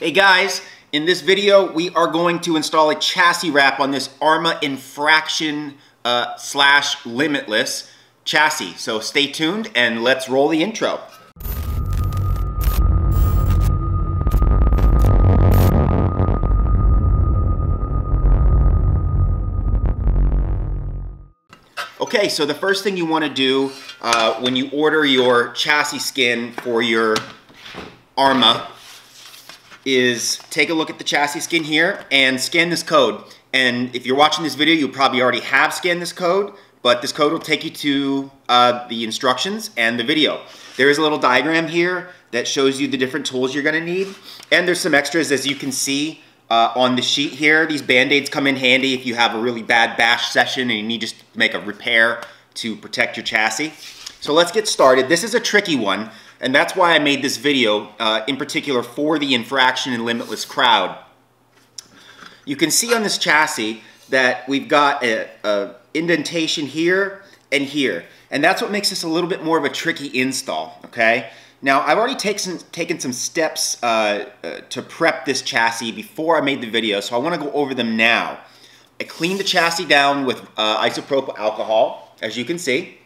Hey guys, in this video we are going to install a chassis wrap on this Arrma Infraction uh, slash Limitless chassis. So stay tuned and let's roll the intro. Okay, so the first thing you want to do uh, when you order your chassis skin for your Arrma is take a look at the chassis skin here and scan this code. And if you're watching this video, you probably already have scanned this code, but this code will take you to uh, the instructions and the video. There is a little diagram here that shows you the different tools you're gonna need. And there's some extras as you can see uh, on the sheet here. These Band-Aids come in handy if you have a really bad bash session and you need just to make a repair to protect your chassis. So let's get started. This is a tricky one. And that's why I made this video, uh, in particular for the infraction and limitless crowd. You can see on this chassis that we've got a, a indentation here and here. And that's what makes this a little bit more of a tricky install, okay? Now, I've already taken, taken some steps uh, uh, to prep this chassis before I made the video, so I wanna go over them now. I cleaned the chassis down with uh, isopropyl alcohol, as you can see.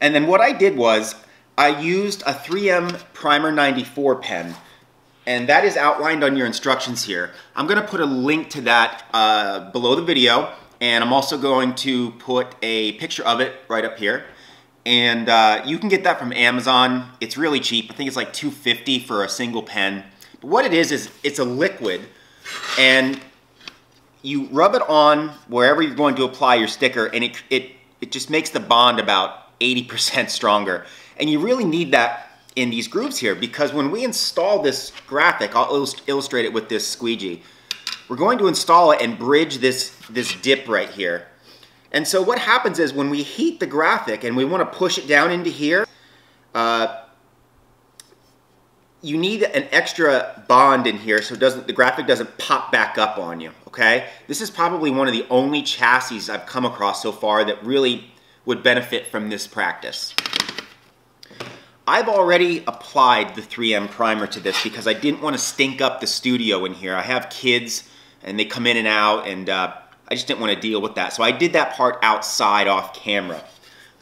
And then what I did was, I used a 3M Primer 94 pen, and that is outlined on your instructions here. I'm gonna put a link to that uh, below the video, and I'm also going to put a picture of it right up here. And uh, you can get that from Amazon. It's really cheap. I think it's like 250 for a single pen. But what it is, is it's a liquid, and you rub it on wherever you're going to apply your sticker, and it, it, it just makes the bond about 80% stronger. And you really need that in these grooves here because when we install this graphic, I'll illustrate it with this squeegee. We're going to install it and bridge this, this dip right here. And so what happens is when we heat the graphic and we want to push it down into here, uh, you need an extra bond in here so doesn't the graphic doesn't pop back up on you, okay? This is probably one of the only chassis I've come across so far that really would benefit from this practice. I've already applied the 3M primer to this because I didn't want to stink up the studio in here. I have kids and they come in and out and uh, I just didn't want to deal with that. So I did that part outside off camera.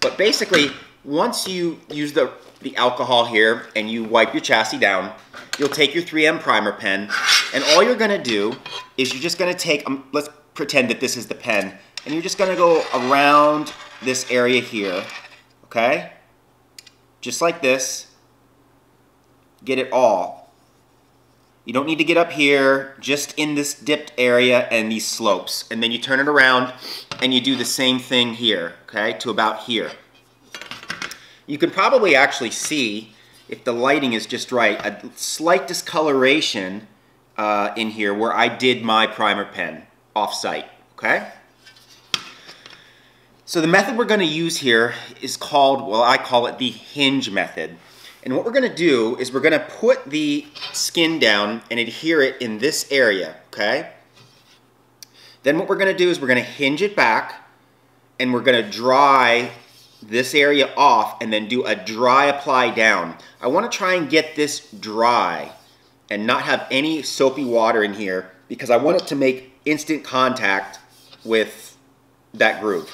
But basically, once you use the, the alcohol here and you wipe your chassis down, you'll take your 3M primer pen and all you're going to do is you're just going to take, um, let's pretend that this is the pen, and you're just going to go around this area here, okay? just like this, get it all. You don't need to get up here, just in this dipped area and these slopes. And then you turn it around and you do the same thing here, okay, to about here. You can probably actually see, if the lighting is just right, a slight discoloration uh, in here where I did my primer pen off-site, okay? So the method we're going to use here is called, well I call it the hinge method. And what we're going to do is we're going to put the skin down and adhere it in this area, okay? Then what we're going to do is we're going to hinge it back and we're going to dry this area off and then do a dry apply down. I want to try and get this dry and not have any soapy water in here because I want it to make instant contact with that groove.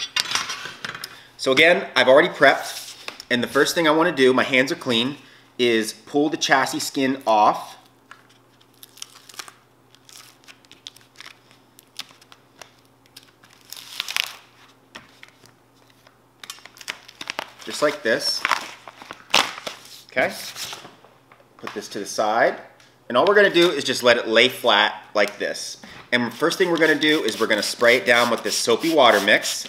So again, I've already prepped, and the first thing I want to do, my hands are clean, is pull the chassis skin off. Just like this. Okay. Put this to the side. And all we're going to do is just let it lay flat like this. And first thing we're going to do is we're going to spray it down with this soapy water mix.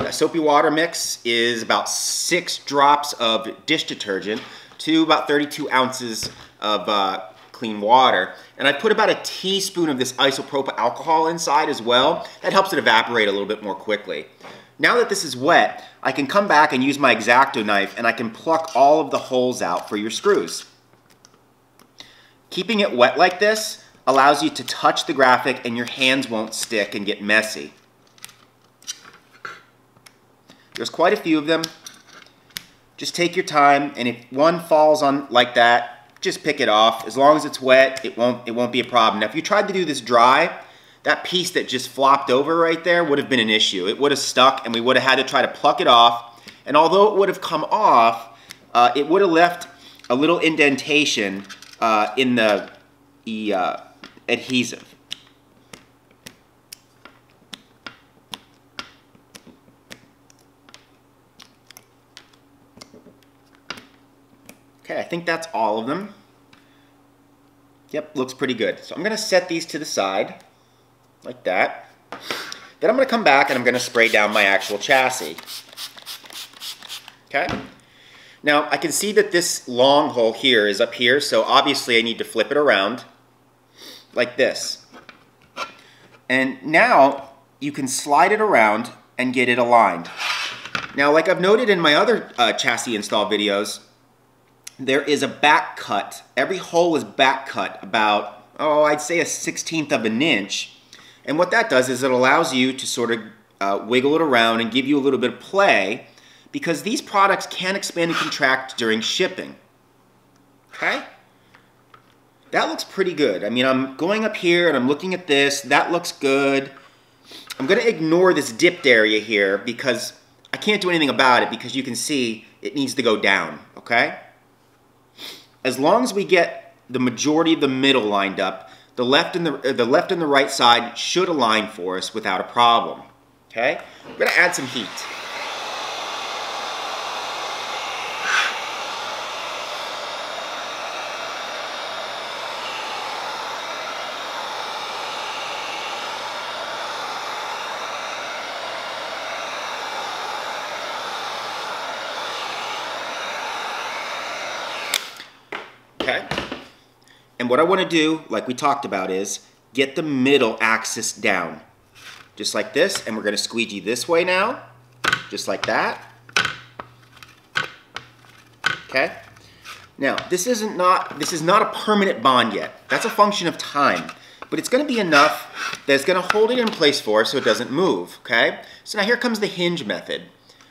A soapy water mix is about six drops of dish detergent to about 32 ounces of uh, clean water. And I put about a teaspoon of this isopropyl alcohol inside as well. That helps it evaporate a little bit more quickly. Now that this is wet, I can come back and use my X-Acto knife and I can pluck all of the holes out for your screws. Keeping it wet like this allows you to touch the graphic and your hands won't stick and get messy. There's quite a few of them. Just take your time, and if one falls on like that, just pick it off. As long as it's wet, it won't, it won't be a problem. Now, if you tried to do this dry, that piece that just flopped over right there would have been an issue. It would have stuck and we would have had to try to pluck it off. And although it would have come off, uh, it would have left a little indentation uh, in the, the uh, adhesive. Okay, I think that's all of them. Yep, looks pretty good. So I'm going to set these to the side, like that. Then I'm going to come back and I'm going to spray down my actual chassis. Okay? Now, I can see that this long hole here is up here, so obviously I need to flip it around like this. And now you can slide it around and get it aligned. Now, like I've noted in my other uh, chassis install videos, there is a back cut. Every hole is back cut about, oh, I'd say a 16th of an inch. And what that does is it allows you to sort of uh, wiggle it around and give you a little bit of play because these products can expand and contract during shipping. Okay? That looks pretty good. I mean, I'm going up here and I'm looking at this. That looks good. I'm going to ignore this dipped area here because I can't do anything about it because you can see it needs to go down, okay? As long as we get the majority of the middle lined up, the left and the, uh, the left and the right side should align for us without a problem. Okay? We're to add some heat. And what I want to do, like we talked about, is get the middle axis down. Just like this, and we're going to squeegee this way now, just like that. Okay? Now, this isn't not this is not a permanent bond yet. That's a function of time. But it's going to be enough that it's going to hold it in place for us so it doesn't move, okay? So now here comes the hinge method.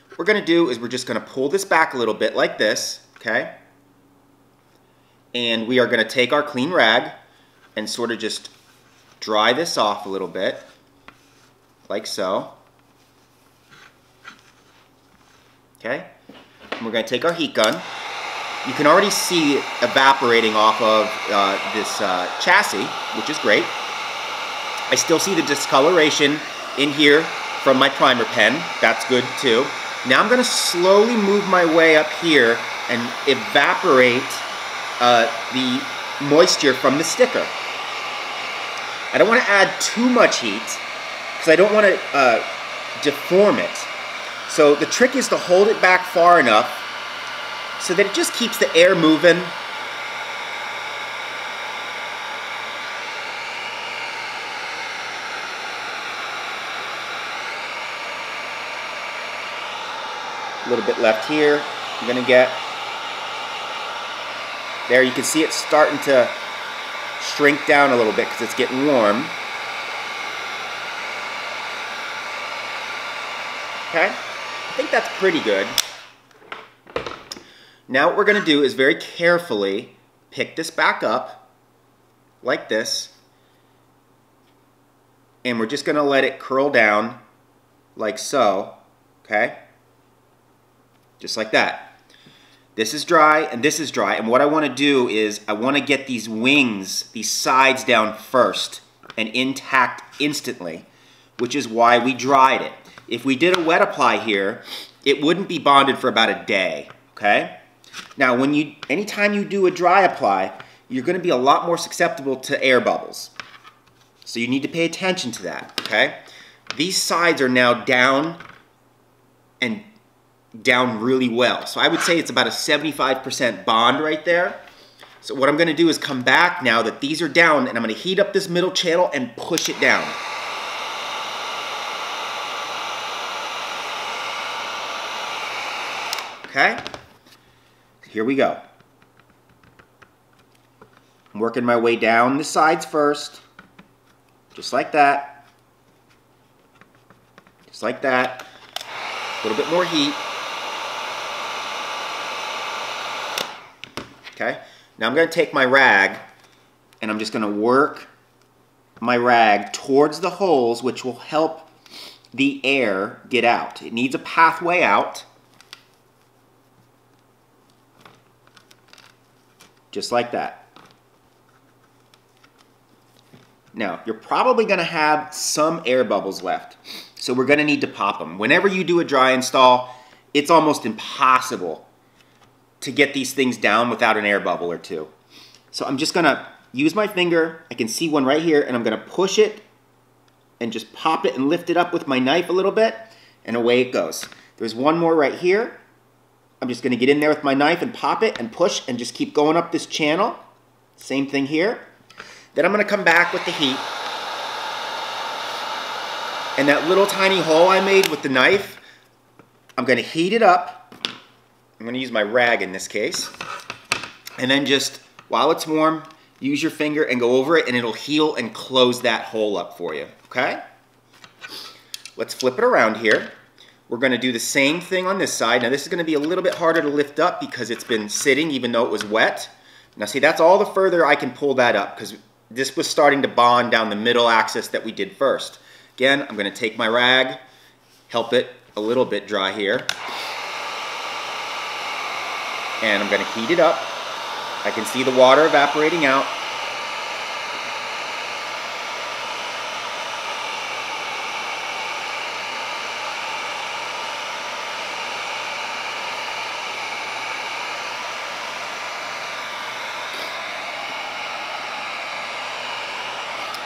What we're going to do is we're just going to pull this back a little bit like this, okay? And we are going to take our clean rag and sort of just dry this off a little bit, like so. Okay? And we're going to take our heat gun. You can already see evaporating off of uh, this uh, chassis, which is great. I still see the discoloration in here from my primer pen. That's good too. Now I'm going to slowly move my way up here and evaporate uh, the moisture from the sticker. I don't want to add too much heat because I don't want to uh, deform it. So the trick is to hold it back far enough so that it just keeps the air moving a little bit left here. I'm going to get there you can see it starting to shrink down a little bit because it's getting warm. Okay, I think that's pretty good. Now what we're going to do is very carefully pick this back up like this and we're just going to let it curl down like so, okay? Just like that. This is dry and this is dry. And what I want to do is I want to get these wings, these sides down first and intact instantly, which is why we dried it. If we did a wet apply here, it wouldn't be bonded for about a day, okay? Now, when you, anytime you do a dry apply, you're going to be a lot more susceptible to air bubbles. So you need to pay attention to that, okay? These sides are now down and down really well. So I would say it's about a 75% bond right there. So what I'm gonna do is come back now that these are down and I'm gonna heat up this middle channel and push it down. Okay, here we go. I'm working my way down the sides first, just like that. Just like that. A little bit more heat. Okay? Now I'm going to take my rag and I'm just going to work my rag towards the holes which will help the air get out. It needs a pathway out. Just like that. Now, you're probably going to have some air bubbles left, so we're going to need to pop them. Whenever you do a dry install, it's almost impossible to get these things down without an air bubble or two. So I'm just to use my finger. I can see one right here, and I'm to push it and just pop it and lift it up with my knife a little bit, and away it goes. There's one more right here. I'm just to get in there with my knife and pop it and push and just keep going up this channel. Same thing here. Then I'm to come back with the heat. And that little tiny hole I made with the knife, I'm to heat it up. I'm to use my rag in this case. And then just, while it's warm, use your finger and go over it and it'll heal and close that hole up for you, okay? Let's flip it around here. We're to do the same thing on this side. Now this is to be a little bit harder to lift up because it's been sitting even though it was wet. Now see, that's all the further I can pull that up because this was starting to bond down the middle axis that we did first. Again, I'm to take my rag, help it a little bit dry here. And I'm going to heat it up. I can see the water evaporating out.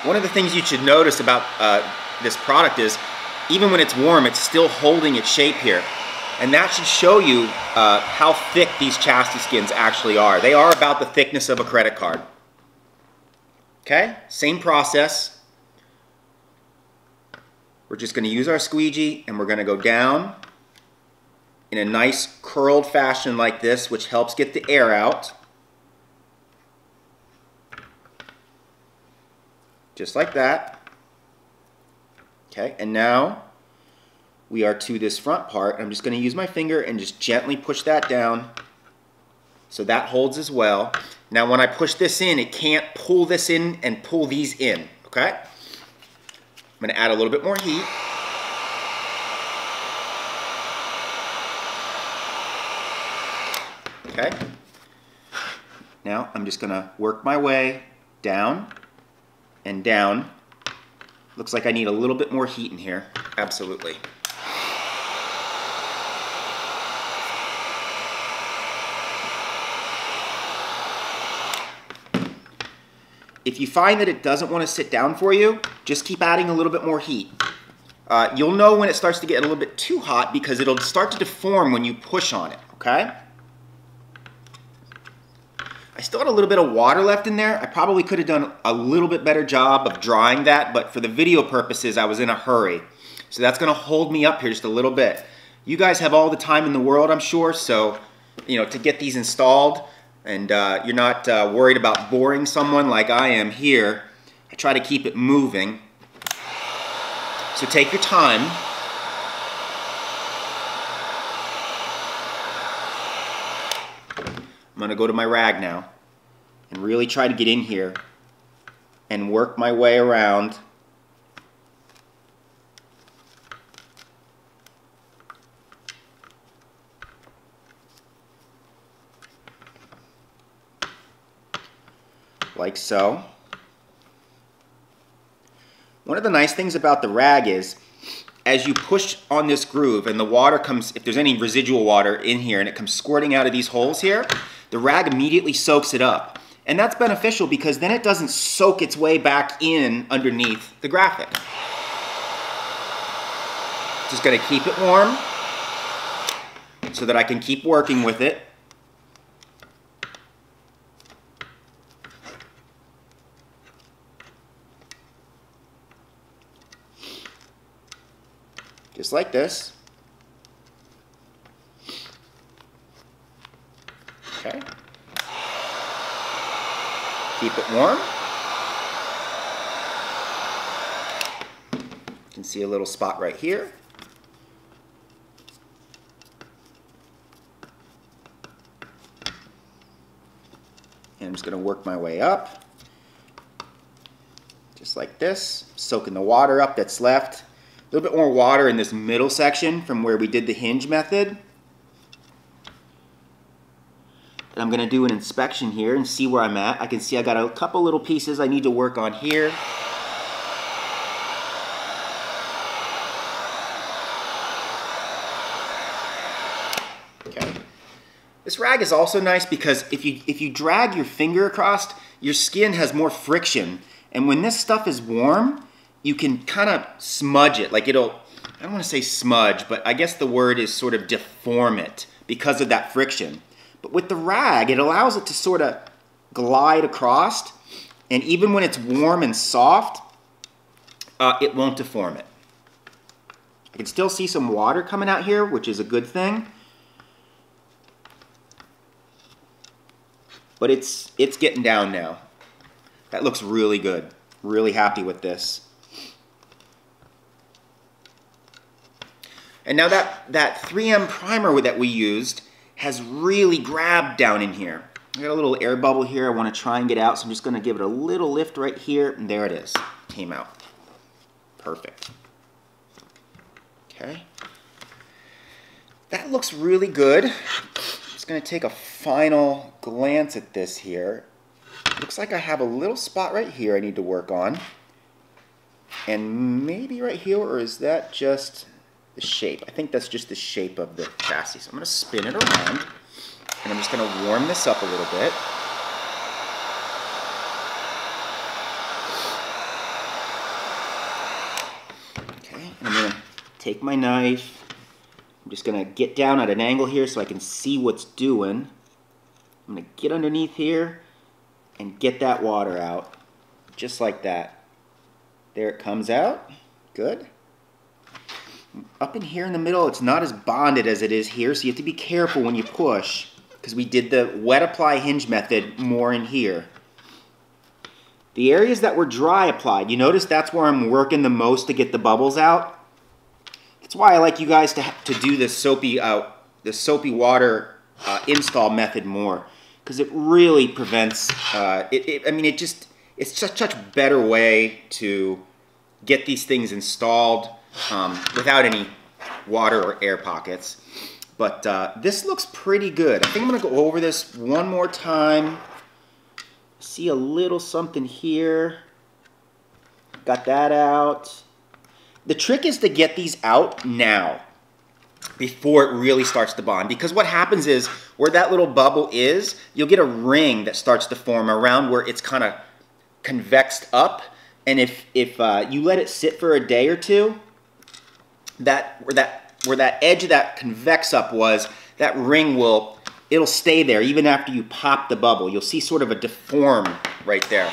One of the things you should notice about uh, this product is even when it's warm, it's still holding its shape here. And that should show you uh, how thick these chassis skins actually are. They are about the thickness of a credit card. Okay, same process. We're just going to use our squeegee and we're going to go down in a nice curled fashion like this, which helps get the air out. just like that. Okay, and now we are to this front part. I'm just going to use my finger and just gently push that down so that holds as well. Now when I push this in, it can't pull this in and pull these in, okay? I'm going to add a little bit more heat. Okay. Now I'm just going to work my way down and down. Looks like I need a little bit more heat in here. Absolutely. If you find that it doesn't want to sit down for you, just keep adding a little bit more heat. Uh, you'll know when it starts to get a little bit too hot because it'll start to deform when you push on it, okay? I still had a little bit of water left in there. I probably could have done a little bit better job of drying that, but for the video purposes, I was in a hurry. So that's gonna hold me up here just a little bit. You guys have all the time in the world, I'm sure, so you know, to get these installed, and uh, you're not uh, worried about boring someone like I am here, I try to keep it moving. So take your time. I'm gonna go to my rag now and really try to get in here and work my way around like so. One of the nice things about the rag is as you push on this groove and the water comes, if there's any residual water in here and it comes squirting out of these holes here, the rag immediately soaks it up. And that's beneficial because then it doesn't soak its way back in underneath the graphic. Just gonna keep it warm so that I can keep working with it. Just like this. Okay. Keep it warm. You can see a little spot right here. And I'm just gonna work my way up. Just like this, soaking the water up that's left. A little bit more water in this middle section from where we did the hinge method. And I'm gonna do an inspection here and see where I'm at. I can see I got a couple little pieces I need to work on here. Okay. This rag is also nice because if you, if you drag your finger across, your skin has more friction. And when this stuff is warm, you can kind of smudge it. Like it'll, I don't want to say smudge, but I guess the word is sort of deform it because of that friction. But with the rag, it allows it to sort of glide across. And even when it's warm and soft, uh, it won't deform it. I can still see some water coming out here, which is a good thing. But it's, it's getting down now. That looks really good. Really happy with this. And now that, that 3M primer that we used has really grabbed down in here. I got a little air bubble here I want to try and get out, so I'm just going to give it a little lift right here, and there it is. Came out. Perfect. Okay. That looks really good I'm Just going to take a final glance at this here. Looks like I have a little spot right here I need to work on. And maybe right here, or is that just the shape? I think that's just the shape of the chassis. So I'm going to spin it around, and I'm just going to warm this up a little bit. Okay, I'm going to take my knife, I'm just going to get down at an angle here so I can see what's doing. I'm going to get underneath here and get that water out. Just like that. There it comes out. Good. Up in here in the middle, it's not as bonded as it is here, so you have to be careful when you push because we did the wet apply hinge method more in here. The areas that were dry applied, you notice that's where I'm working the most to get the bubbles out. That's why I like you guys to, to do this soapy, uh, the soapy water uh, install method more because it really prevents, uh, it, it, I mean, it just, it's such, such a better way to get these things installed um, without any water or air pockets. But uh, this looks pretty good. I think I'm to go over this one more time. See a little something here. Got that out. The trick is to get these out now before it really starts to bond. Because what happens is where that little bubble is, you'll get a ring that starts to form around where it's kind of convexed up. And if, if uh, you let it sit for a day or two, that where that where that edge of that convex up was, that ring will it'll stay there even after you pop the bubble. You'll see sort of a deform right there.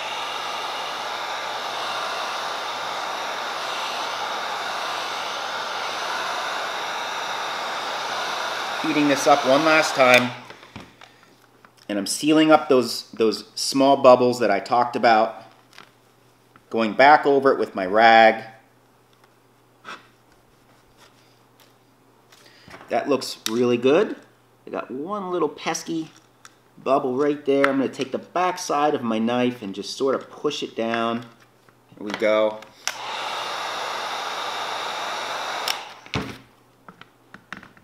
heating this up one last time. And I'm sealing up those, those small bubbles that I talked about. Going back over it with my rag. That looks really good. I got one little pesky bubble right there. I'm going to take the back side of my knife and just sort of push it down. Here we go.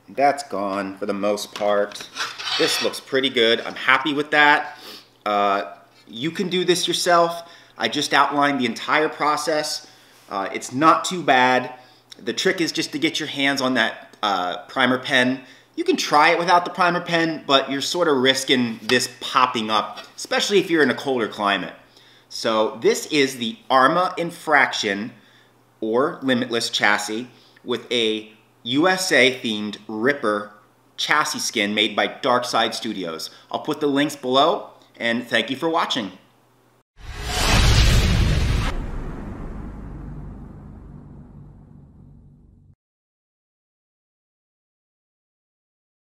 That's gone for the most part. This looks pretty good. I'm happy with that. Uh, you can do this yourself. I just outlined the entire process. Uh, it's not too bad. The trick is just to get your hands on that uh, primer pen. You can try it without the primer pen, but you're sort of risking this popping up, especially if you're in a colder climate. So this is the Arrma Infraction or Limitless chassis with a USA themed Ripper chassis skin made by Darkside Studios. I'll put the links below and thank you for watching.